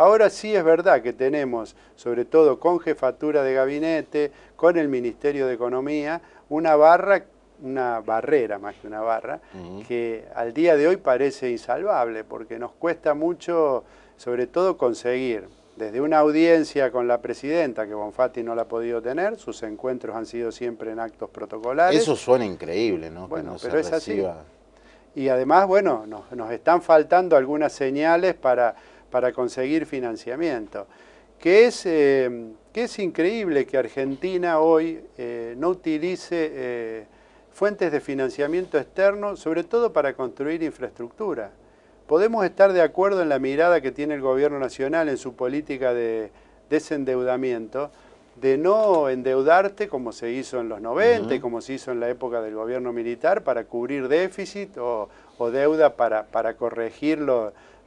Ahora sí es verdad que tenemos, sobre todo con jefatura de gabinete, con el Ministerio de Economía, una barra una barrera más que una barra, que al día de hoy parece insalvable, porque nos cuesta mucho, sobre todo, conseguir desde una audiencia con la presidenta, que Bonfatti no la ha podido tener, sus encuentros han sido siempre en actos protocolares. Eso suena increíble, ¿no? Bueno, pero es así. Y además, bueno, nos, están faltando algunas señales para, para conseguir financiamiento. Que es, eh, que es increíble que Argentina hoy eh, no utilice eh, fuentes de financiamiento externo, sobre todo para construir infraestructura. Podemos estar de acuerdo en la mirada que tiene el gobierno nacional en su política de desendeudamiento, de no endeudarte como se hizo en los 90 y como se hizo en la época del gobierno militar para cubrir déficit o, deuda para, para corregir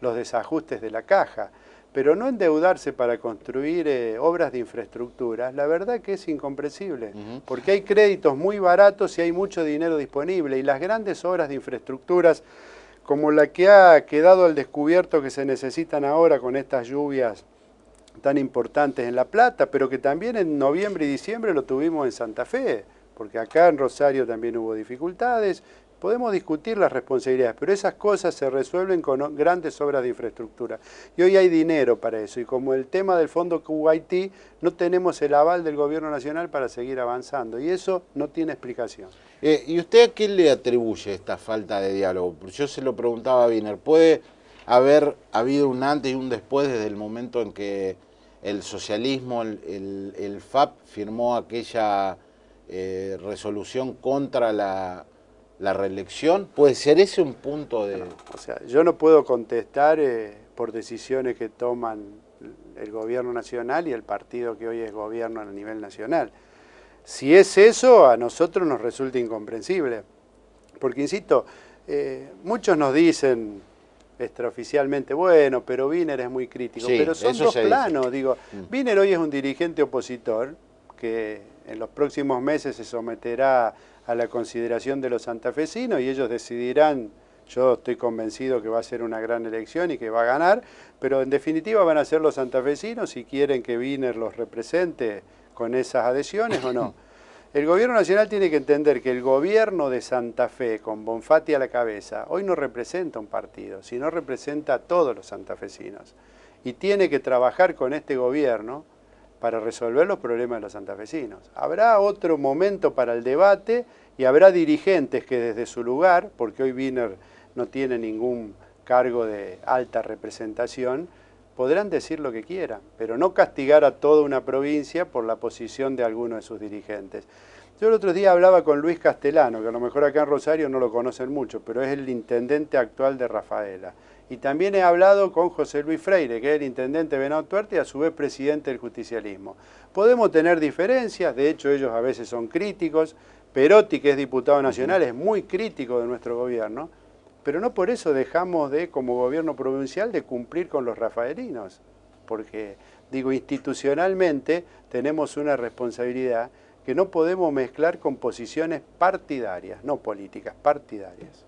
los desajustes de la caja pero no endeudarse para construir eh, obras de infraestructura, la verdad que es incomprensible, porque hay créditos muy baratos y hay mucho dinero disponible, y las grandes obras de infraestructuras, como la que ha quedado al descubierto que se necesitan ahora con estas lluvias tan importantes en La Plata, pero que también en noviembre y diciembre lo tuvimos en Santa Fe, porque acá en Rosario también hubo dificultades, Podemos discutir las responsabilidades, pero esas cosas se resuelven con grandes obras de infraestructura. Y hoy hay dinero para eso. Y como el tema del fondo QIT, no tenemos el aval del gobierno nacional para seguir avanzando. Y eso no tiene explicación. Eh, ¿Y usted a qué le atribuye esta falta de diálogo? Yo se lo preguntaba a Wiener. ¿Puede haber habido un antes y un después desde el momento en que el socialismo, el, FAP, firmó aquella eh, resolución contra la la reelección? ¿Puede ser ese un punto de...? o sea, yo no puedo contestar eh, por decisiones que toman el gobierno nacional y el partido que hoy es gobierno a nivel nacional. Si es eso, a nosotros nos resulta incomprensible. Porque, insisto, eh, muchos nos dicen extraoficialmente, bueno, pero Wiener es muy crítico. pero son dos planos. Digo, mm. Wiener hoy es un dirigente opositor que en los próximos meses se someterá a la consideración de los santafesinos y ellos decidirán, yo estoy convencido que va a ser una gran elección y que va a ganar, pero en definitiva van a ser los santafesinos si quieren que Wiener los represente con esas adhesiones o no. El gobierno nacional tiene que entender que el gobierno de Santa Fe, con Bonfatti a la cabeza, hoy no representa un partido, sino representa a todos los santafesinos. Y tiene que trabajar con este gobierno para resolver los problemas de los santafesinos. Habrá otro momento para el debate y habrá dirigentes que desde su lugar, porque hoy Wiener no tiene ningún cargo de alta representación, podrán decir lo que quieran, pero no castigar a toda una provincia por la posición de alguno de sus dirigentes. Yo el otro día hablaba con Luis Castellano, que a lo mejor acá en Rosario no lo conocen mucho, pero es el intendente actual de Rafaela. Y también he hablado con José Luis Freire, que es el intendente de Venado Tuerte y a su vez presidente del justicialismo. Podemos tener diferencias, de hecho ellos a veces son críticos. Perotti, que es diputado nacional, es muy crítico de nuestro gobierno, pero no por eso dejamos de, como gobierno provincial, de cumplir con los rafaelinos, porque, digo, institucionalmente tenemos una responsabilidad que no podemos mezclar con posiciones partidarias, no políticas, partidarias.